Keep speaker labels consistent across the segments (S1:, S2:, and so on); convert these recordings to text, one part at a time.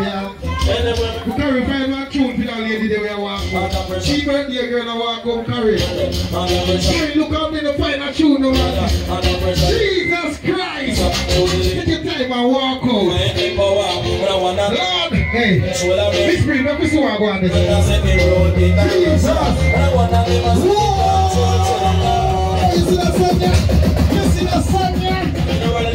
S1: Yeah. We carry five one tune for that lady there we are walk home. She birthday girl I walk home carry. Look out in the final tune no man. Jesus Christ. Take your time and walk home. Lord, hey. This me see what I go on this. Jesus. Whoa. You see that Sonia? You see that Sonia?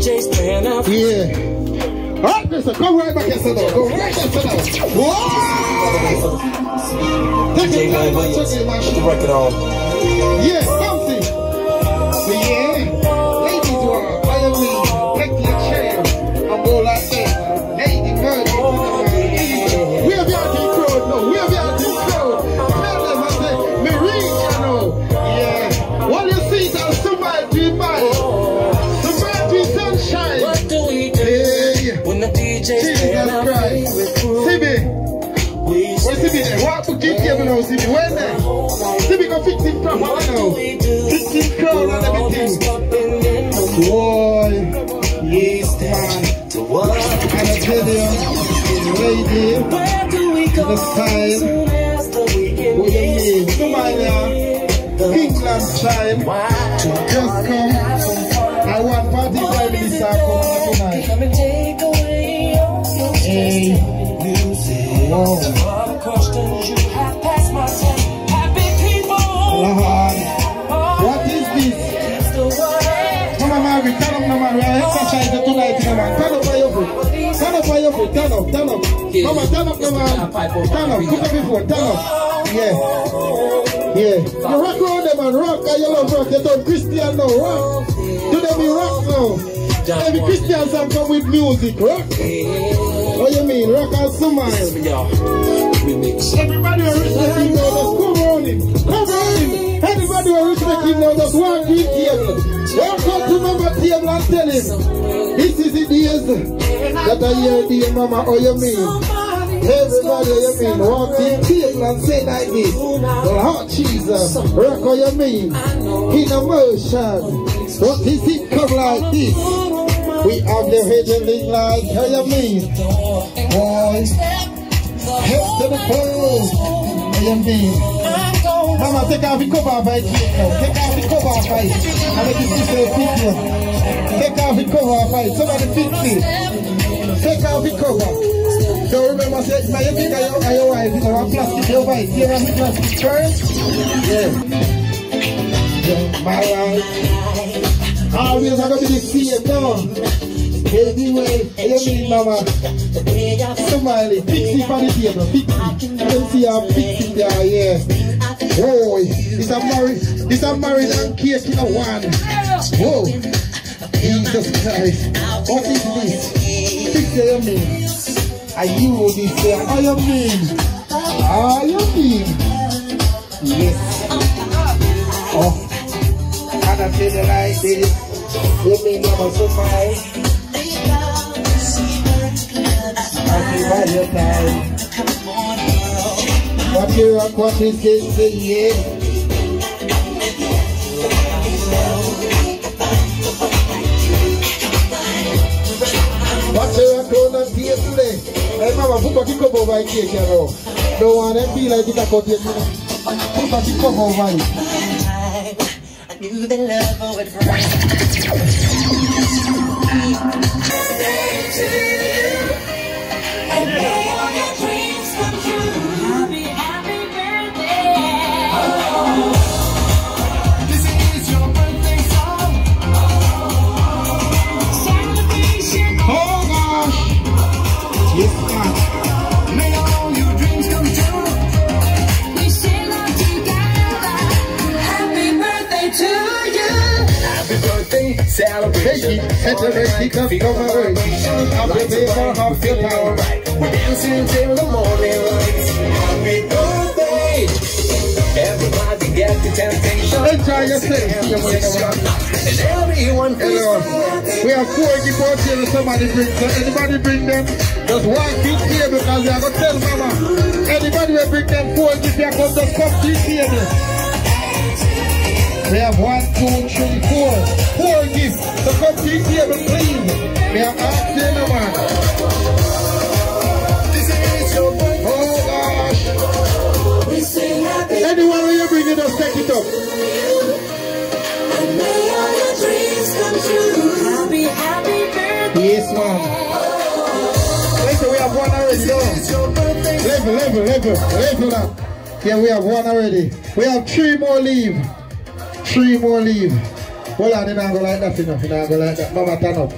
S2: DJ's playing up?
S1: Yeah. Alright, listen, come right back here, sit down. Go right there, sit down. Whoa! Take
S3: DJ
S1: your time,
S3: Wayne
S1: man.
S3: Williams,
S1: Take it, man.
S3: put the record on.
S1: Yeah, bouncy. Yeah. See me go fix it proper
S2: What do
S1: now.
S2: we do
S1: Fix it crown
S2: when
S1: and everything. Boy,
S2: Yes, man. To what?
S1: and I tell you, lady,
S2: Where do we go
S1: The
S2: weekend
S1: what you mean? Style, just come. I want party time in this come tonight. Hey,
S2: music.
S1: On, Mary, turn up, no man. We are exercising tonight, no man. Turn up by your. Turn up by your. Turn up, turn up. Come on, turn up, no man. Turn up. Put up your. Turn up. Yeah. Yeah. You rock around them and rock. You love rock. You done Christian now. Rock. Do them you rock now. Every Christian song come with music. Rock. What you mean? Rock and smile. Everybody who respect him now, just come on him. Come on him. Anybody who respect him now, just walk his table. Walk up to mama table and tell him, this is the days that I hear the mama, oh you mean? Everybody, you mean, walk your table and say like this. Lord Jesus, rock, oh you mean? In emotion. What is it come like this? We have the heavenly light, oh you mean? Boy. Head to the clothes. I am being. Mama, take off the cover by it now. Take off the cover by it. And let the sister fit you. Take off the cover by it. Somebody fix it. Take off the cover. Don't remember, say, now you think of your, wife, you know, plastic, wife. You have the plastic first? Yeah. Yeah, my wife. Always I'm gonna be the same now. Anyway, you mean mama? Somebody fix it on the table, fix it. You can see how fix it there, yeah. Boy, it's a married, it's a married and cake in a one. Whoa, Jesus Christ. What is this? Fix it, you mean? Are you this? How you mean? How you mean? Yes. Oh, and I you like this. You mean mama somebody? Happy Valentine. What you rock, what is this, say yeah. What you rock on the day today? Hey mama, put back the cup over. Don't want them be like a yet, you. Put back the cup over.
S4: I knew that love would bring.
S1: Oh
S4: Happy birthday to you.
S3: Happy birthday, celebration.
S1: And the rest it up come away. Happy favor, happy power.
S2: We're dancing till the morning light. Happy birthday. Everybody get the temptation.
S1: Enjoy yourself. See you when you want.
S2: And everyone feels.
S1: We have four gift out here somebody bring. So anybody bring them, just walk this here because we are going to tell mama. Anybody will bring them four gift here, come just come this here. We have one, two, three, four. Four gifts. So come this here, please. We are asking the man.
S2: This is your.
S1: Oh gosh.
S4: We sing happy
S1: Anyone when you bring it, just take it up.
S4: and may all your dreams come true. Happy, happy birthday.
S1: Yes, ma'am. Listen, we have one already. Go.
S2: It's your birthday.
S1: Level, level, level, level up. Yeah, we have one already. We have three more leave. Three more leave. Hold on, you're not go like that, you know. You're not go like that. Mama, turn up.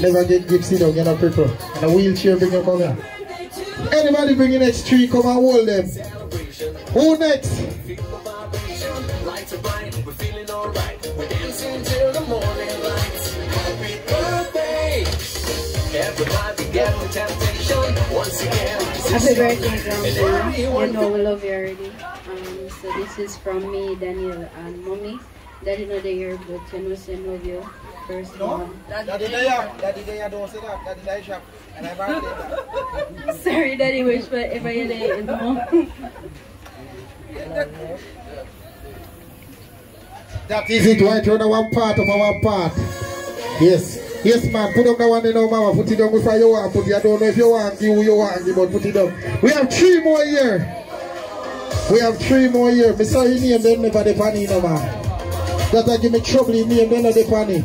S1: Never get sit down, you know, people. And a wheelchair bring you come here. Anybody bring the next three, come and hold them. Who next?
S2: Happy birthday,
S5: Grandpa. You know we love you already. Um, so this is from me, Daniel, and Mommy. Daddy not there, but you know, say love you. First one.
S1: Daddy there, Daddy there, don't say that. Daddy there shop. And I
S5: Sorry, Daddy, wish for every day in the morning.
S1: That is it, right? You're one part of our part. Yes. Yes, man. Put up the one in know, mama. Put it down before you want. Put it. I don't know if you want, give you want, give, but put it down. We have three more years. We have three more years. Me saw your name, then never the panny, no man. That I give me trouble in name, then the panny.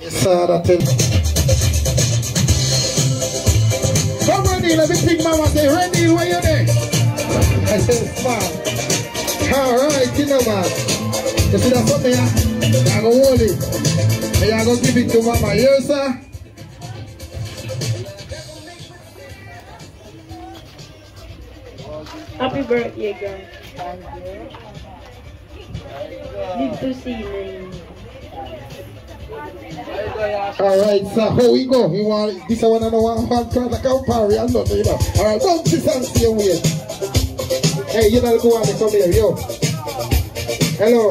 S1: Yes, sir. That's it. Come ready, let me think, mama. Say, ready, where you there? I said, man. All right, you know, man. You see that something here? I go hold it. And I go give it to mama. Yes, sir.
S5: Happy birthday, Grandpa. Good to see you.
S1: All right, sir. How we go? You want this one and one one try to come parry and nothing, you know. All right, don't this and stay away. Hey, you know, go on, come here, yo. Hello.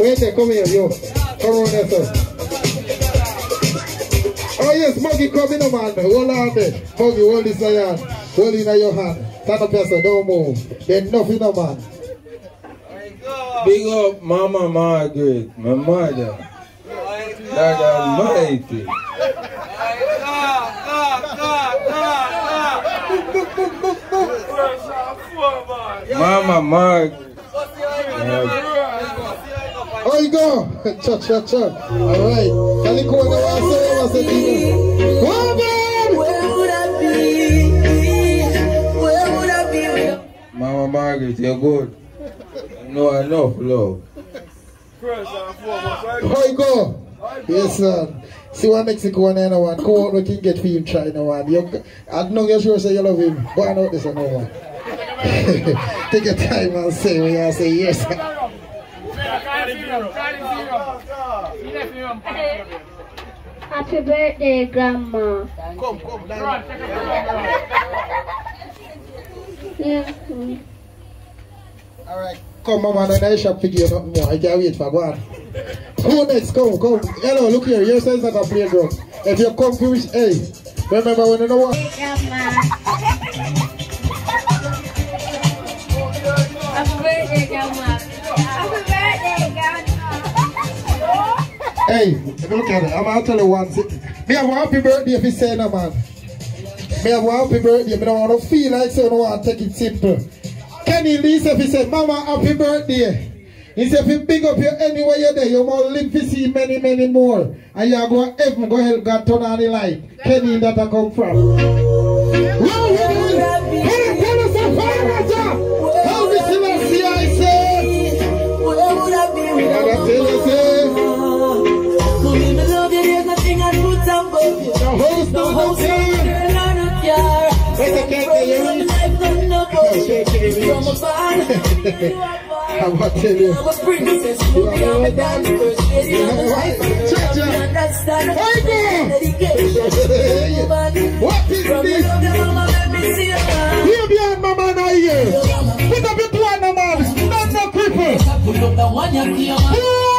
S1: Wait there, come here, yo. Come on there, sir. Oh yes, Muggy, come in, man. Hold on there. Muggy, hold this in your hand. Hold it in your hand. Stand up here, sir. Don't move. There's nothing, no, man.
S6: Big up Mama Margaret, my mother. God Almighty. Mama Margaret.
S1: How you go? Cha cha cha. All right. Calico, no one say what say
S4: Where would I be? Where would I be without
S6: Mama Margaret, you're good. No, I know enough love.
S1: How you go? Yes, sir. See what Mexico and another one. Go out, we can get for him China one. You, I know you're sure say you love him. Go on out this one, no one. Take your time and say when you say yes.
S5: Happy birthday, Grandma.
S1: Come, come, down.
S5: Yeah.
S1: All right. Come, mama, and I shop figure nothing more. I can't wait for go on. Who next? Come, come. Hello, look here. Your son's not a playground. If you come to wish, hey, remember when you know what?
S5: Grandma.
S1: Hey, look at it. I'm gonna tell you one thing. Me have a happy birthday if you say no man. Me have a happy birthday. Me don't want to feel like so. Want to take it simple. Kenny Lee said, he said, Mama, happy birthday. He said, if you big up you anywhere you're there, you will live to see many, many more. And you are going to go help God turn on the light. Kenny, that I come from.
S4: Mommy, me love you, there's nothing I'd put above you.
S1: The host, no host, Where's the KK? You? I'm gonna tell you. You are more than Cha cha. What is this? Here behind mama now here. Put up your two on the man. Not no cripple. Pull up. I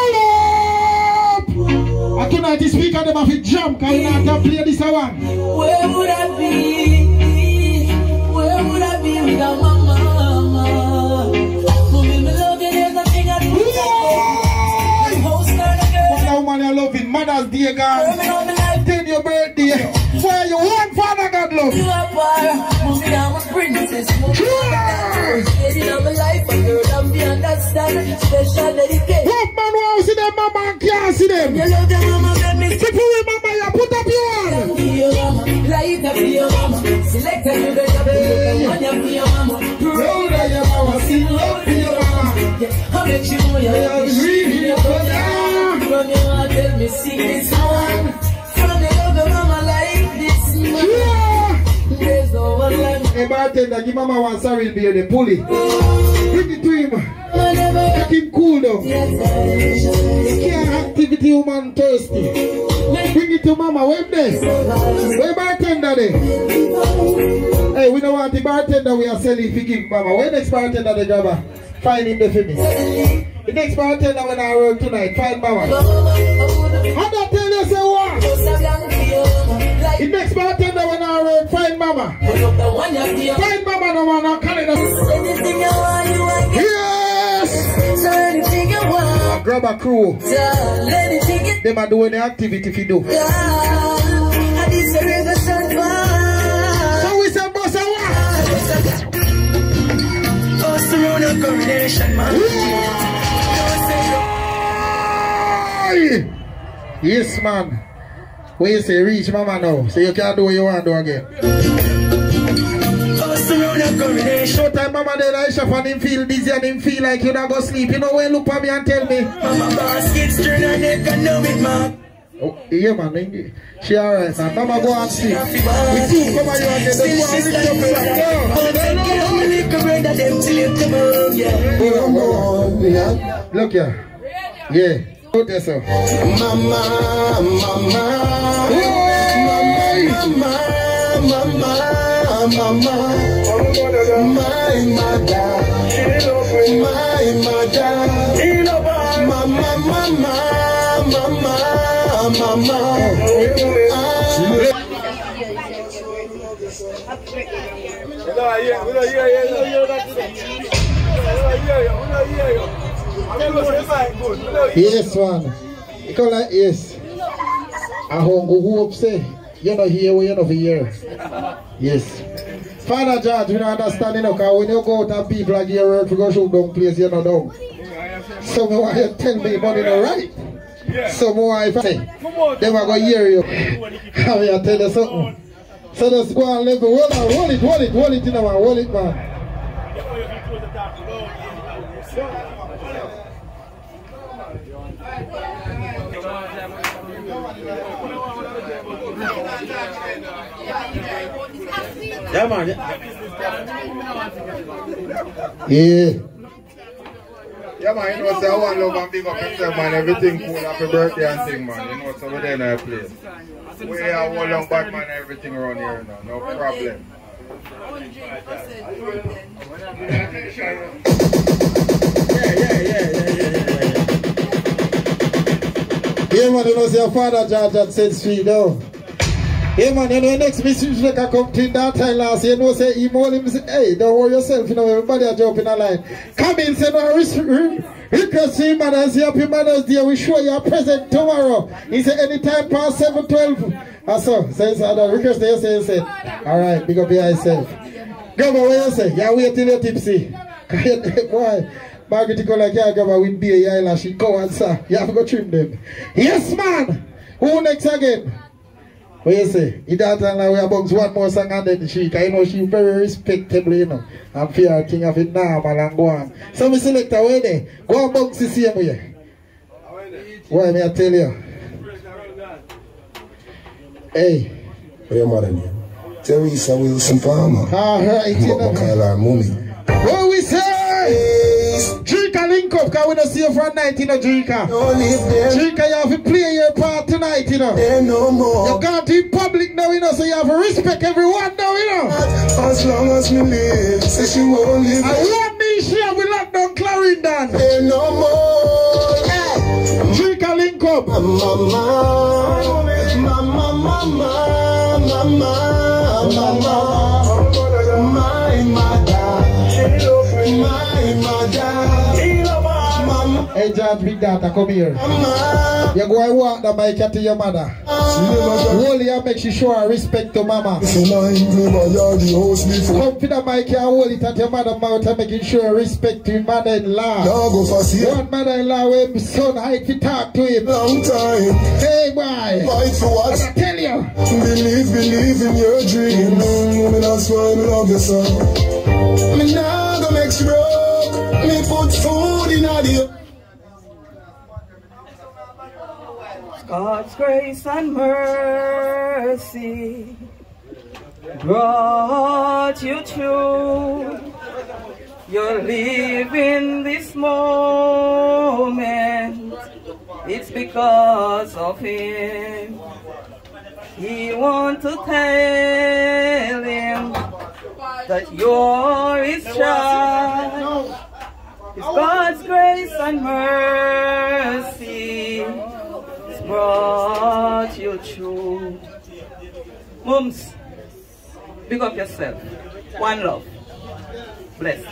S1: tonight the speaker them have to jump because you not play this one.
S4: Where would I be? Where would I be without my mama? Mommy, me love you, there's nothing I do. Her, the girl.
S1: Woman you loving. Mother's Day gone.
S4: Coming on the life,
S1: Then your birthday. Where you want Father God love?
S4: you are fire. Mommy, I'm a princess.
S1: Sure.
S4: Lady of my life, girl of the understand. Special
S1: man want to them mama and see them?
S4: You love your mama, let me
S1: People remember you. Put up your hand.
S4: be mama. Light up your mama. Select you better put the one up your mama.
S1: Of your mama. Sing love for your mama.
S4: Yeah, I make you know you're
S1: Yeah, really,
S4: your brother. From your heart, let me sing this one. From the love of mama like this.
S1: Yeah.
S4: There's no one like
S1: Hey bartender, give mama one sorry beer, the pulley. Bring it to him. Make him cool.
S4: Yes,
S1: Care activity woman thirsty. Bring it to mama. Where there? Where bartender there? Hey, we don't want the bartender we are selling if you give mama. Where next bartender the grabber? Find him for me. The next bartender when I work tonight, find mama. I'm not tell you say what? The next bartender when I work, find mama. Find mama no one, I'm calling us.
S4: Anything
S1: Grab a crew.
S4: Girl, anything you
S1: Them are doing the activity if you do.
S4: got. I deserve a sunflower.
S1: So we say boss a what?
S4: Pass around a coronation, man.
S1: Aye. Yes man. When you say reach mama now, so you can't do what you want to do again.
S4: Pass around a coronation.
S1: So time mama then I shop and him feel dizzy and him feel like you not go sleep. You know when look at me and tell me.
S4: Mama baskets turn her neck and know it, man.
S1: Oh, yeah man, she alright man. Mama go and sleep. We soon come on you and just go and lift up your hand. Look here. Yeah. Put yourself.
S7: Mama, mama, mama, mama, mama, my mother, my mother, mama, mama, mama, mama.
S1: Yes, man. You come like yes. I hunger who up say. You know here, you know for here. Yes. Father George, we don't understand, you know, because when you go out and people like your work, we go shoot down place, you know, down. So me want you tell me money no right. So me want if I say, them I go hear you. How me I tell you something. So go and level, hold on, hold it, hold it, hold it, you know, hold it, man.
S3: Yeah, man.
S1: Yeah.
S6: Yeah, man, you know, say I want love and big up yourself, man. Everything cool, happy birthday and thing, man. You know, so we're there in our place. We are all long back, man, everything around here now. No problem.
S3: Yeah, yeah, yeah, yeah, yeah, yeah, yeah.
S1: Yeah, man, you know, say your father George had said sweet down. Yeah, man, you know, next message like I come to that time last year, you know, say, mold him, say, hey, don't worry yourself, you know, everybody are jumping a line. Come in, say, no, request him, man, and say, happy Mother's Day, we show you a present tomorrow. He said, anytime past 7, 12. I saw, say, so, the request there, say, said, all right, big up yourself. Go, but what you say? Yeah, wait till you're tipsy. Boy, Margaret like, yeah, go with beer, like she go and say, you go trim them. Yes, man. Who next again? What you say? That and like we are box one more song and then she, cause you know she very respectable, you know. And fear thing of it normal and go on. So we select a way there. Go and box the same way. Why me I tell you? Hey,
S7: Where your mother name? Teresa Wilson Palmer.
S1: All right, you know.
S7: call her.
S1: What we say? Drink a link up, cause we don't see you for a night, you know, Drinker.
S7: Don't live there,
S1: Drinker, you have to play your part tonight, you know.
S7: no
S1: You
S7: more.
S1: got to be public now, you know, so you have to respect everyone now, you know.
S7: As long as we live, say she won't live there,
S1: one me share we lock down Clarendon.
S7: there no more.
S1: Drink a link up.
S7: Mama, mama, mama, mama, mama, my
S1: Hey, George, big daughter, come here.
S7: mama.
S1: You go and walk the mic to your mother. Holy and make she show her respect to mama.
S7: If you mind me, my yard, the house me for.
S1: Come to the mic and hold it at your mother mouth and making sure respect to your mother-in-law.
S7: Now go for see
S1: One mother-in-law when his son hide to talk to him.
S7: long time.
S1: Hey, boy.
S7: Fight for what?
S1: I tell you.
S7: Believe, believe in your dreams. Mm, that's why I love you so. Me nah go make you broke. Me put food in the
S8: God's grace and mercy brought you through. You're living this moment. It's because of Him. He want to tell Him that you're His child. It's God's grace and mercy brought you through. Mums, pick up yourself. One love. Bless.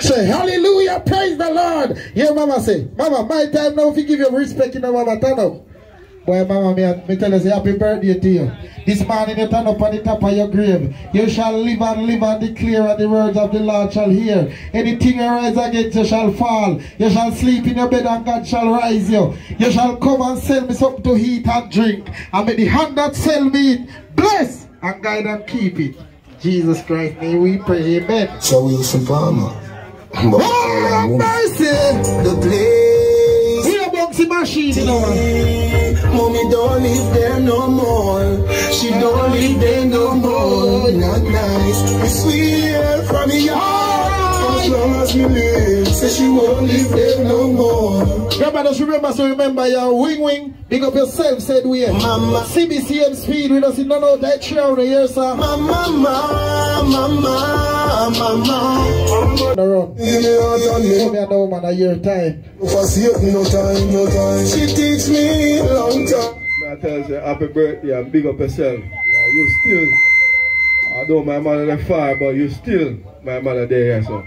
S1: Say hallelujah, praise the Lord. Yeah, mama say, mama, my time now if you give you respect, in know, mama, turn up. Boy, mama, me, me tell you, say happy birthday to you. This morning you turn up on the top of your grave. You shall live and live and declare, and the words of the Lord shall hear. Anything you rise against, you shall fall. You shall sleep in your bed, and God shall rise you. You shall come and sell me something to eat and drink. And may the hand that sell me it bless and guide and keep it. Jesus Christ, may we pray, amen.
S7: So Wilson Palmer. But we call her
S1: Oh, mercy!
S7: The place.
S1: We are boxing machine, you know.
S7: Mommy don't live there no more. She don't live there no more. Not nice. We swear from the yard. As long me live, say she won't live there no more.
S1: Remember, just remember, so remember your wing wing. Big up yourself, said we.
S7: Mama.
S1: CBCM speed, we don't see none of that trail here, sir.
S7: Mama, mama, mama, mama.
S1: No run.
S7: Give me and
S1: Come
S7: me.
S1: here now, man, a year time.
S7: For Satan, no time, no time. She teach me long time.
S6: I tell you, happy birthday and big up yourself. You still, although my mother left far, but you still my mother there, so.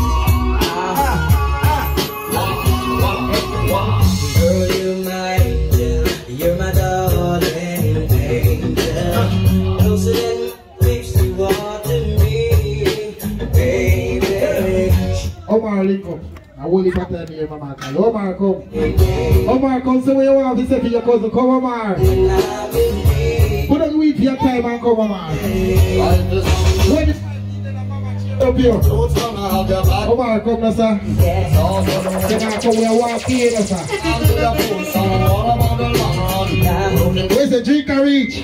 S1: Omar, link up. I will leave at here, mama. Omar, come. Omar, come say what you want to say for your cousin. Come, Omar. Put on weed for your time and come, Omar. When the up here. Oh, Omar, come now, sir. Can I come here walk here, sir? Where's the drink I reach?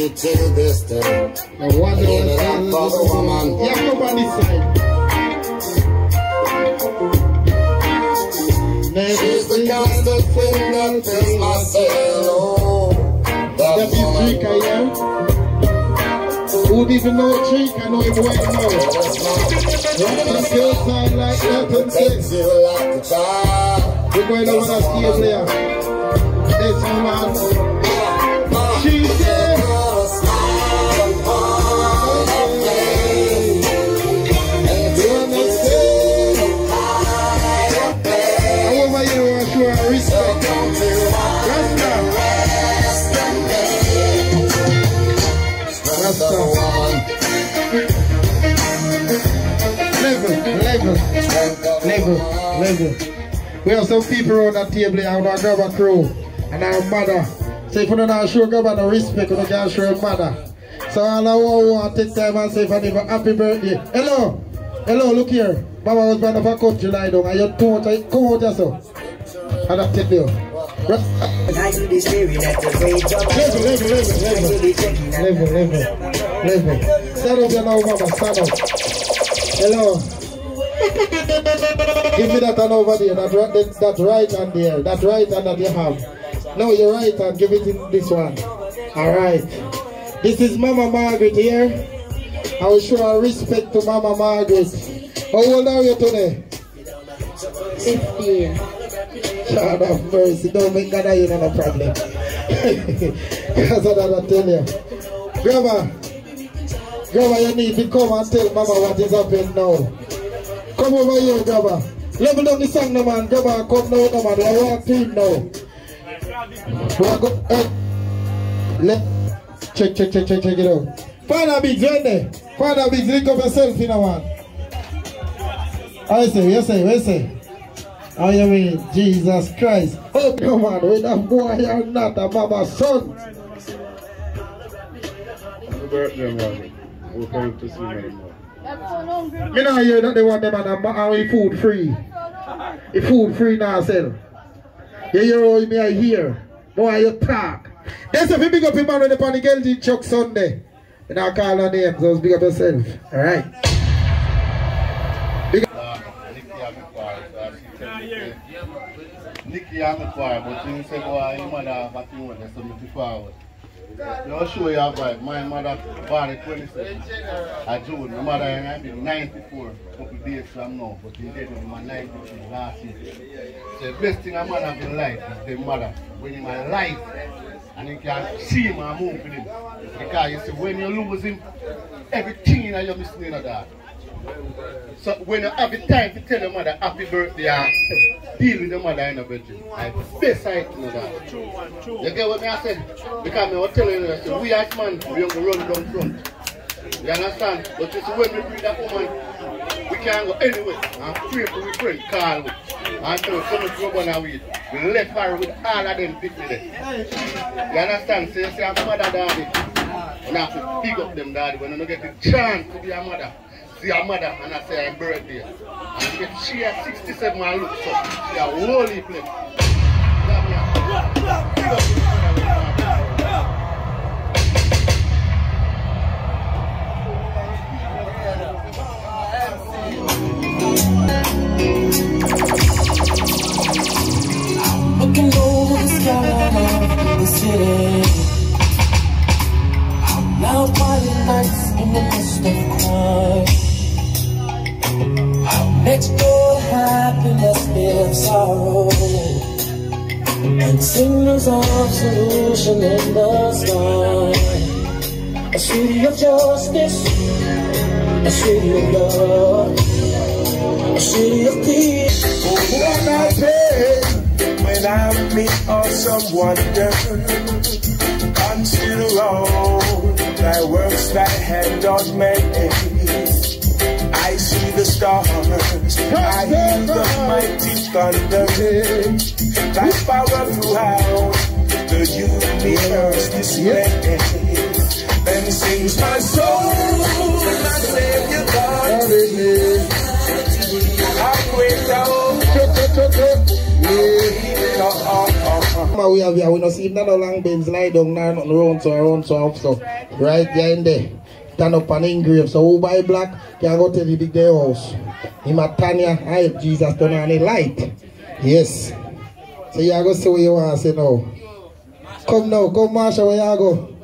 S4: me
S7: till this.
S1: I wonder
S7: Give it for the woman.
S1: Come on this side.
S7: constant fingerprints myself.
S1: That is Trika, yeah? Who even know Trika know him well now? Rasta still sound like that say,
S7: Takes you
S1: we're going over that stable there. This man, level, level. We have some people around that table here, and our grab a crew, and our mother. So if you don't show grab no respect, you can show your mother. Ah. So all I want, want to take time and say for them happy birthday. Hello, hello, look here. Mama was born of a country lie down, and you much, come out yourself. And I tell you. Right. Level, level, level, level, level, level, level. Stand up here now, mama, stand up. Hello. Give me that hand over there, that, right- that, that right hand there, that right hand that you have. No, your right hand, give it in this one. Alright. This is Mama Margaret here. I will show our respect to Mama Margaret. How old are you today?
S5: 15.
S1: God have mercy, don't make that you no problem. Because I don't tell you. Grandma, Grandma, you need to come and tell Mama what is happening now. Come over here, Grandma. Level down the song, no man. Grandma, come now, no man. I want to now. We go, eh. Let, check, check, check, check, check it out. Father Biggs, right there. Father Biggs, link up yourself, you know, man. I say, you say, you say. You mean, Jesus Christ? Oh, come on, with a boy or not, a mama's son.
S6: Happy birthday, man. We're going to see you more.
S1: Me not hear that they want them and a and food free. The food free now sell. You hear how me I hear. Boy, you talk. That's if you big up your man when upon the Gelji Chuck Sunday. And I call her names, so big up yourself. Alright.
S6: Nicky I'm a choir, but you say, boy, your mother have a thing with the 74 You show you. My mother the 27th of June. My mother and I been 94 couple days from now, but he dead when my 93 last year. The best thing a man have in life is the mother. When in my life, and you can see him and move with him. Because you see, when you lose him, everything in your missing in. So when you have the time to tell your mother happy birthday and deal with your mother in the bedroom, I best I know that. You get what me I said? Because me was telling you, I said, we as man, we have to run down front. You understand? But you see, when we bring that woman, we can't go anywhere. And pray for we friend, call we. And tell us, come to go on with. We left her with all of them people there. You understand? So you say, I'm mother daddy. I have to pick up them daddy when I don't get the chance to be a mother. See a mother and I say her birthday. And if she at 67 and look so, she a holy place. Up
S4: Looking over the sky of the city. In the midst of crime. Next door happiness is sorrow. And signals of solution in the sky. A city of justice, a city of love, a city of peace.
S7: What I pay when I meet awesome wonder. Consider all thy works thy hand on made. I see the stars, I hear the mighty thunder. Thy power throughout the universe display. Then sings my soul, my Savior God. How great thou
S1: we have here, we not see none of long bins lie down, nor nothing around so around so up so. Right in there. Stand up and engrave. So who buy black can go tell the big day house. Him a Tanya, I Jesus turn on the light. Yes. So you go see what you want to say now. Come now, come Marsha, where you go?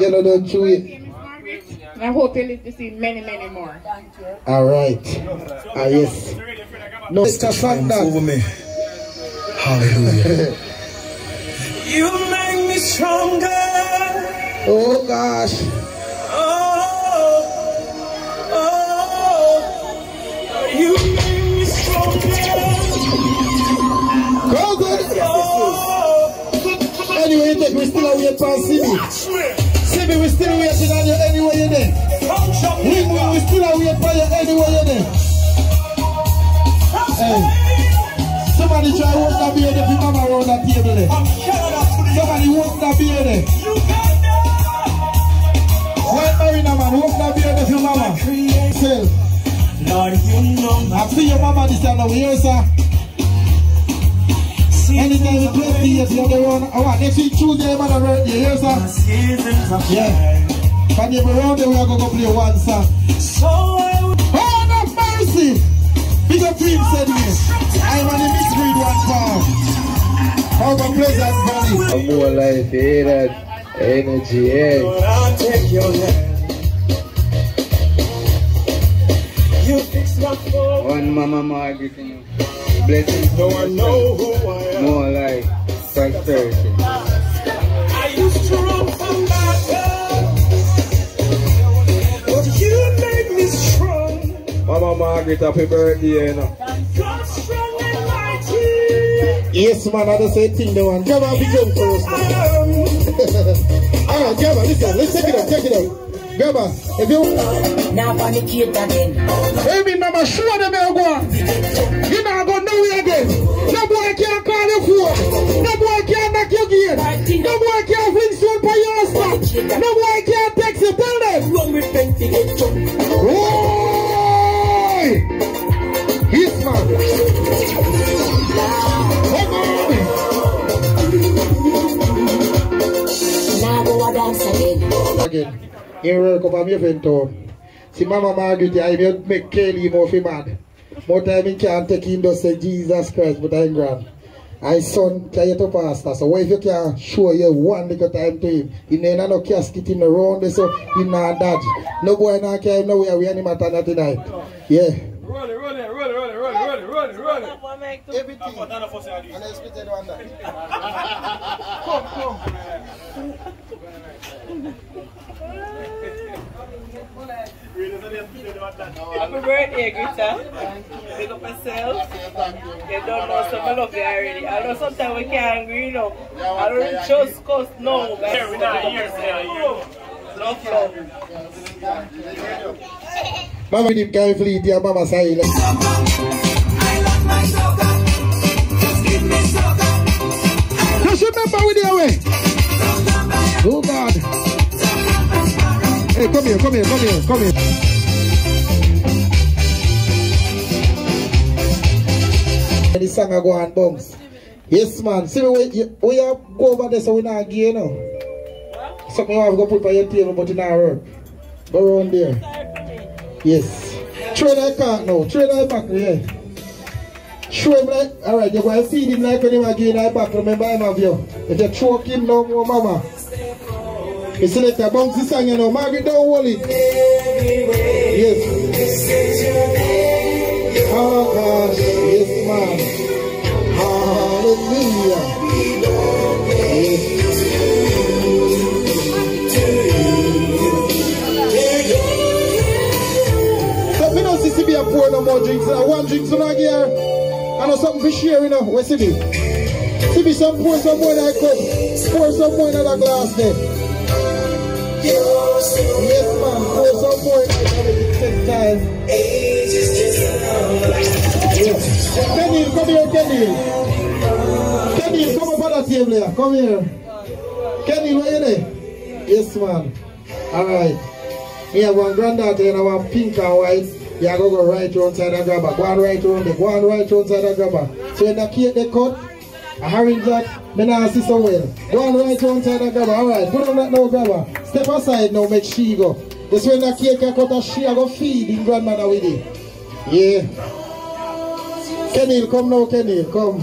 S1: You know, don't chew it.
S9: I hope you live to see many, many more.
S1: All right. Ah, yes. No, Mr. Fanda.
S7: over me. Hallelujah.
S4: You make me stronger.
S1: Oh, gosh.
S4: Oh, oh, you make me stronger.
S1: Go good. Oh. Anyway, you take, we still away past Simi. Simi, we still waiting on you anyway you're there. We, we, still away for you anyway you're there. Hey. Somebody try walk that beard if you mama around that table there. Somebody walk that beard there. White marina man, walk that beard if you mama. Say,
S4: Lord, you know
S1: I see your mama this time we hear sir. Anytime you play the years, you're the one. Oh, what, next week Tuesday, man, I'm right, you hear sir? Yeah. But we're around there, we are going to go play one song.
S4: So I will
S1: Oh, no mercy! Big up said me. I'm on the misread one farm. How about Pleasant Valley?
S10: more life, you hear that? Energy, yeah.
S4: I'll take your hand. You fix my phone.
S10: One mama Margaret, you. Blessings,
S4: Though I know who I am.
S10: more life, prosperity. Mama Margaret, happy birthday, you know.
S1: Yes, man, I just say thing the one. Her a big jump first.
S4: am.
S1: Alright, give listen, let's take it up, take it up. Give if you...
S11: Now fornicate again.
S1: Hey, me mama, show them how go on. You not go nowhere again. No boy can't call you phone. No boy can't knock your gate. No boy can't fling stone for your stop. No boy can't text you. Tell them.
S4: Run with plenty get
S11: again.
S1: Again, in work up on your friend. See, Mama Margaret, I may make Kelly more mad. More time he can't take him to say Jesus Christ, but I'm grand. I son, can you to pastor? So what if you can show you one little time to him? He never no casket him around so he not dodge. No boy not care him nowhere, we animal tonight. Yeah.
S3: Run it, run it, run it, run it, run it, run it, run it, run it.
S1: Everything. Unexpected wonder. come, come.
S8: Happy birthday, Greta. Big up yourself. You don't know some I love you already. I know sometimes we can't agree, you know. I don't just cause no. Here, we're not here, Love, love.
S1: Mama with him carry fleet, your mama silent. Just remember with your way. Oh God. Hey, come here, come here, come here, come here. The song I go on bumps. Yes, man. See we, we have go over there so we not gay, you. Something you have to put on your table, but it not work. Go around there. Yes. Throw that cart now. Throw that back, yeah. Show him like, alright, you're going to feed him like when him again that back. Remember him of you. If you choke him no more, mama. You select a bouncy song, you know. Margaret, don't hold it. Yes. Man. Hallelujah. Yes. See see be a pour no more drinks. Uh, one drink so not here. I know something me some pour some in that cup. Pour some in that glass. Yes, man. Pour some in that the. Yes. Kenny, come here, Kenny. Kenny, come up on that table here. Come here. Kenny, where you there? Yes, man. All right. Me have one granddaughter and I pink and white. You go go right round side and grab her. Go on right round there. Go on right round side and grab her. So when the cake they cut, I arrange that. Me now see so well. Go on right one side and grabber. Alright, put on that now grabber. Step aside now, make she go. This when the cake I cut a she I go feed in grandmother with it. Yeah. Kenil, come now, Kenil, come.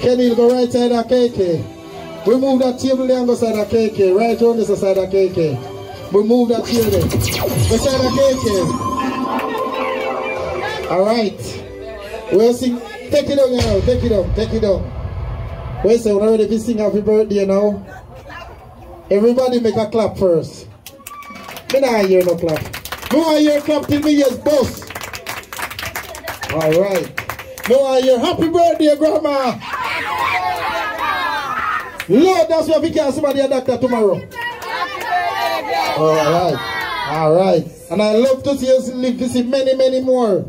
S1: Kenil, go right side of KK. We move that table there and go side of KK. Right on this side of KK. We move that chair there. Side of KK. Alright. We'll sing. Take it down now. Take it down. Take it down. Wait, so we're ready to sing happy birthday now. Everybody make a clap first. Me not hear no clap. Want hear clap till me yes boss. Alright. No want hear happy birthday grandma. Lord, that's why we can somebody a doctor tomorrow. Alright. Alright. And I love to see us live to see many, many more.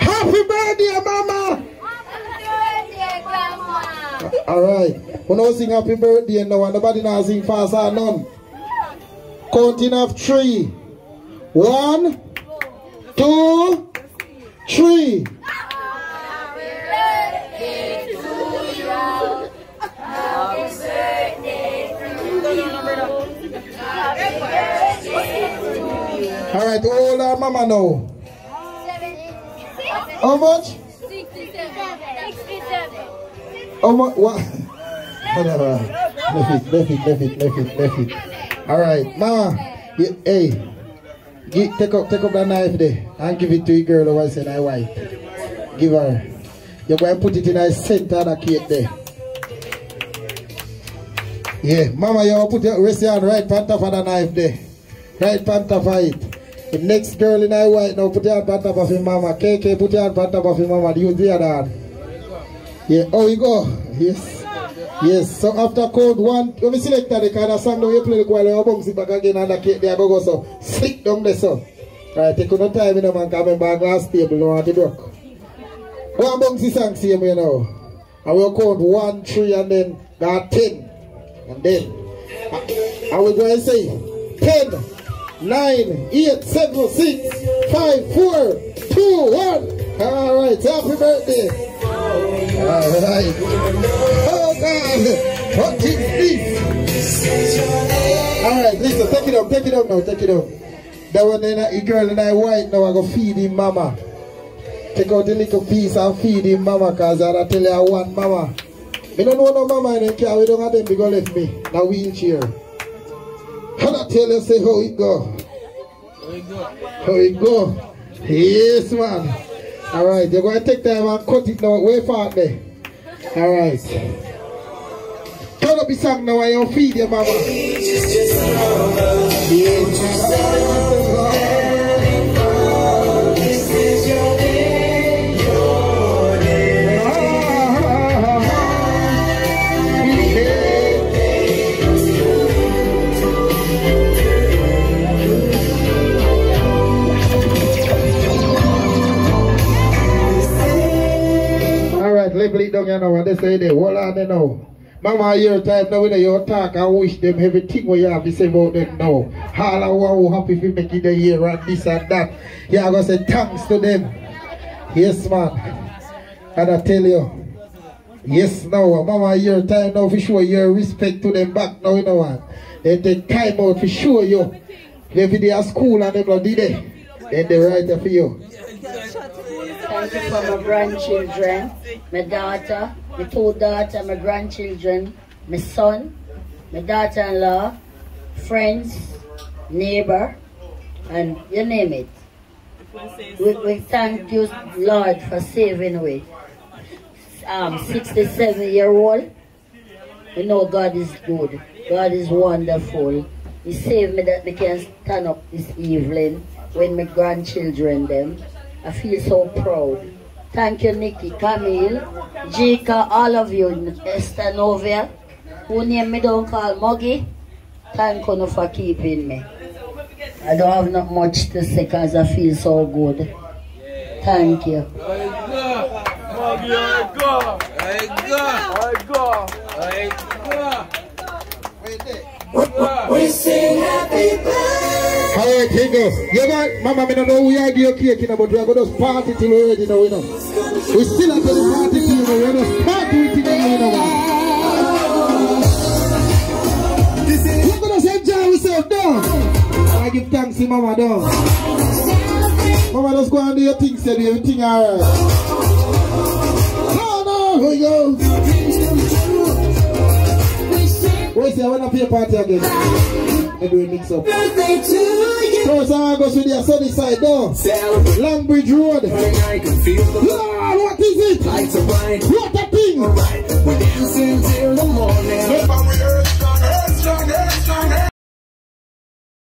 S1: Happy birthday, mama! Happy birthday, Grandma! Alright. When I sing happy birthday now, and nobody now sing fast or none. Counting of three. One, two, three. Alright, how old are mama now? How much? 67. How much? What? Left it, left it, left it, left it, left it. Alright, mama. Yeah, hey. Gi- take up take up that knife there and give it to your girl I said I white. Give her. You're going to put it in the center of the cake there. Yeah, mama, you put your your hand right on top of the knife there. Right on top of it. The next girl in the white now put your hand on top of your mama. KK put your hand on top of your mama. Use the other hand. Yeah, oh you go. Yes. Yes, so after code one, let me select that the kind of song that you play the while you bounce it back again and the cake there go go so. Slick down there so. Alright, take no time you know man, come back glass table, no want to broke. One bouncy song same you know. I will count one, three and then got ten. And then uh, I will go and say ten, nine, eight, seven, six, five, four, two, one. Alright, happy birthday. Alright. Oh God, what is this? Alright, listen, take it up, take it up now, take it up. That one in a girl in I white now I go feed him mama. Take out the little piece and feed him mama cause I tell you I want mama. Me don't know no mama in the car, we don't have them big left me. in a wheelchair. How I tell you say how it go? how it go? How it go? Yes man. Alright, you're going to take time and cut it now. Way far there. Alright. Turn up the song now and you feed your mama. Alright, it down you know and they say they hold on they know. Mama your time now when you talk I wish them everything what you have to say about them now. All I want happy if you make it a year and this and that. Yeah, I'm gonna say thanks to them. Yes man. And I tell you. Yes now, mama your time now for sure your respect to them back now you know what. They take time out for sure you. They are school and not did it, then they right there for you.
S12: Thank you for my grandchildren, my daughter, my two daughters, my grandchildren, my son, my daughter-in-law, friends, neighbor, and you name it. We, we thank you, Lord, for saving we. Um, 67 year old. We know God is good. God is wonderful. He saved me that we can stand up this evening when my grandchildren them. I feel so proud. Thank you, Nikki, Camille, Jika, all of you, Esther Novia, who name me don't call Moggy. Thank you for keeping me. I don't have not much to say because I feel so good. Thank you.
S2: We sing happy birthday.
S1: Alright, here you got, Mama, I don't know we are your cake, you but we are going to party till we're ready now, you know. We still have to party till we're. We're going to party you now, you know. We're going to enjoy ourselves, dog. I give thanks to Mama, dog. Mama, just go and do your thing, say, do your thing, alright. No, no, go. Wait, see, I want to play party again. A mix up. Those I go to the sunny side door. Langbridge Road. Lord, what is it? Lights are bright. What a thing!
S2: Alright, we're dancing till the morning.